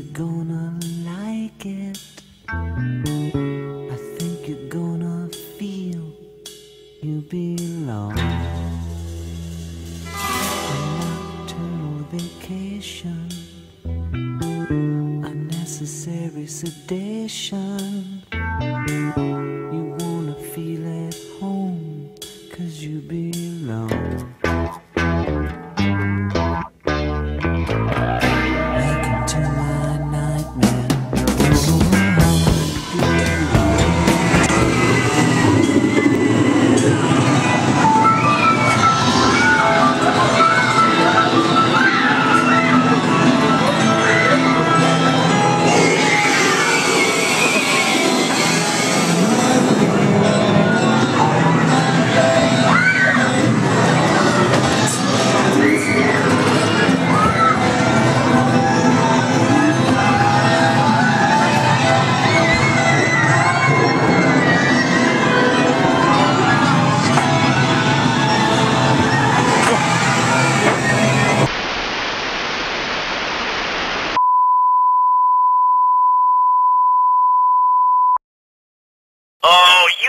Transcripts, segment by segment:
you're gonna like it. I think you're gonna feel you belong. A nocturnal vacation, unnecessary sedation. You wanna feel at home, cause you belong.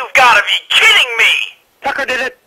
You've got to be kidding me! Tucker did it.